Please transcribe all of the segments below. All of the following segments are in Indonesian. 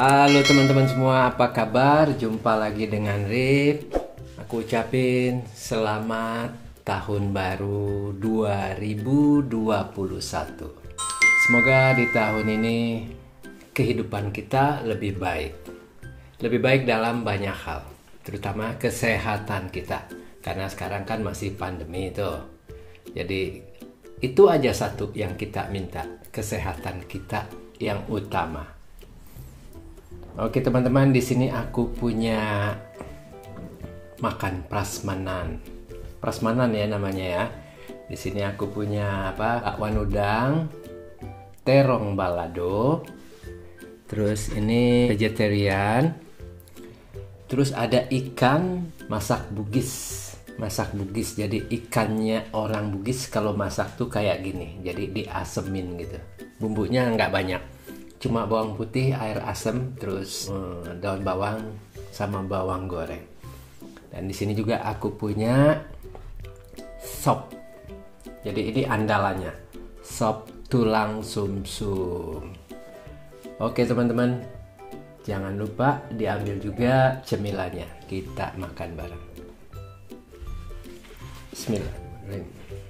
Halo teman-teman semua, apa kabar? Jumpa lagi dengan Rip. Aku ucapin selamat tahun baru 2021. Semoga di tahun ini kehidupan kita lebih baik. Lebih baik dalam banyak hal, terutama kesehatan kita. Karena sekarang kan masih pandemi itu. Jadi itu aja satu yang kita minta, kesehatan kita yang utama. Oke teman-teman, di sini aku punya makan prasmanan. Prasmanan ya namanya ya. Di sini aku punya apa? Bakwan udang, terong balado. Terus ini vegetarian. Terus ada ikan masak bugis. Masak bugis. Jadi ikannya orang bugis kalau masak tuh kayak gini. Jadi diasemin gitu. Bumbunya nggak banyak cuma bawang putih, air asam, terus hmm, daun bawang sama bawang goreng. Dan di sini juga aku punya sop. Jadi ini andalannya, sop tulang sumsum. Oke teman-teman, jangan lupa diambil juga cemilannya. Kita makan bareng. Bismillahirrahmanirrahim.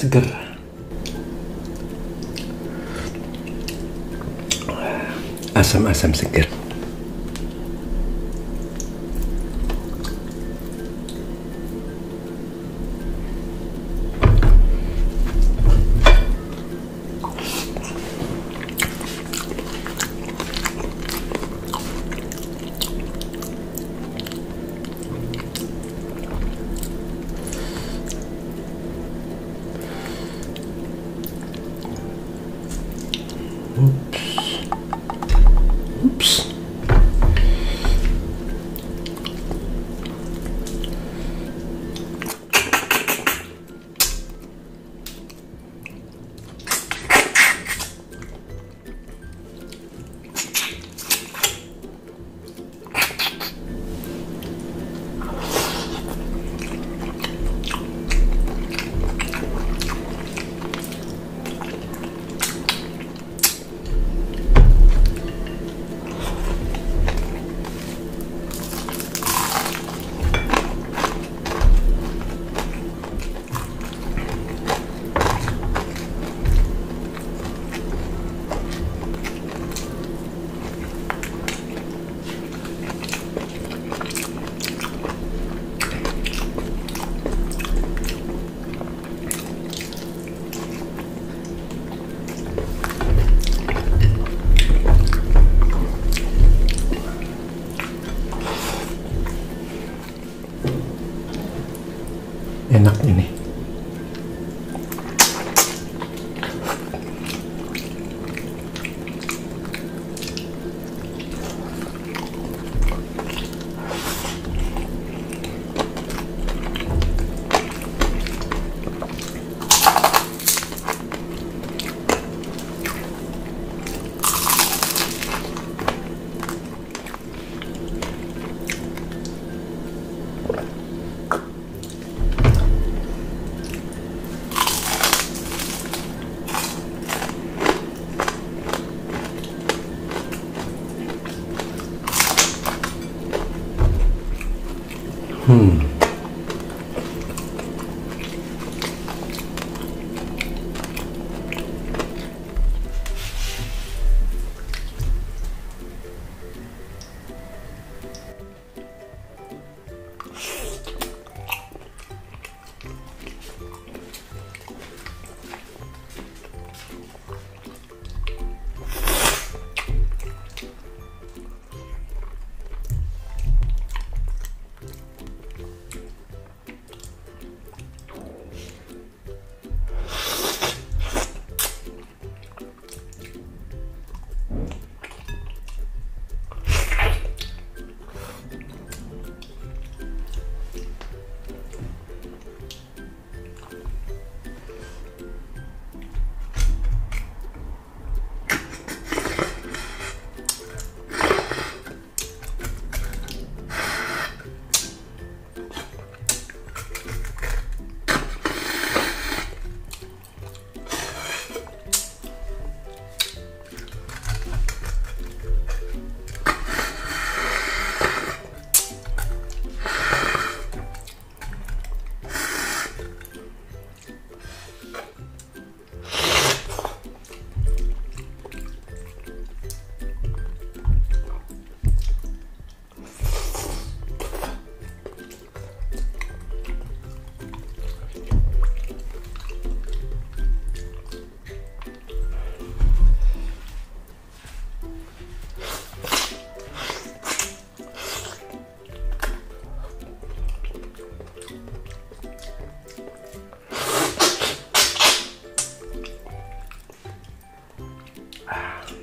Seger. Asam-asam seger Hmm. Ah.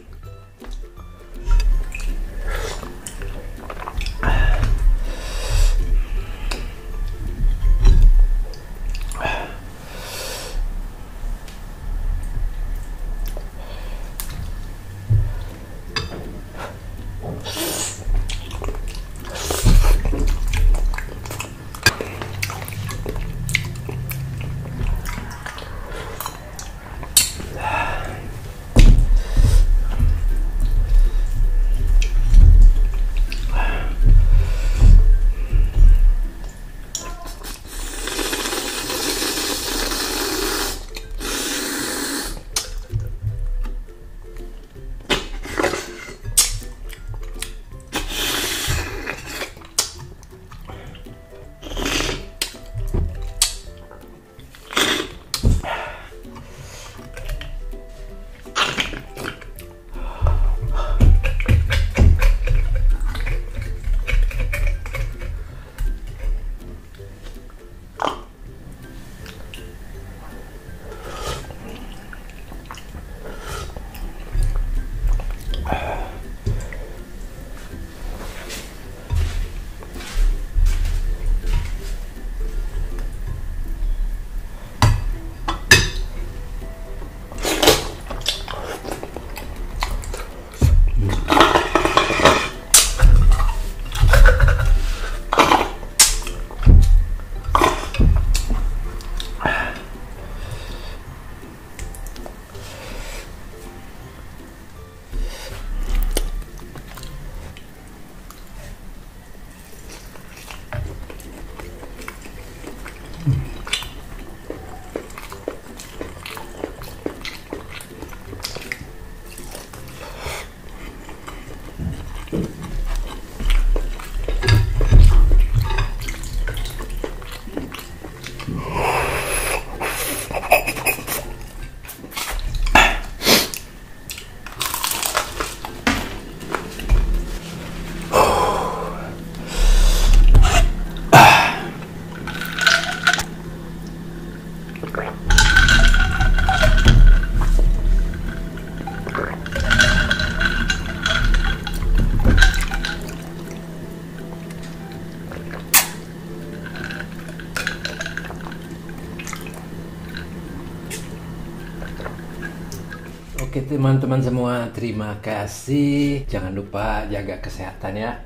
Teman-teman semua, terima kasih. Jangan lupa jaga kesehatan ya.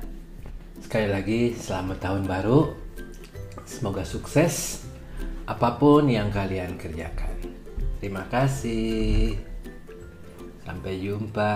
Sekali lagi, selamat tahun baru. Semoga sukses apa pun yang kalian kerjakan. Terima kasih. Sampai jumpa.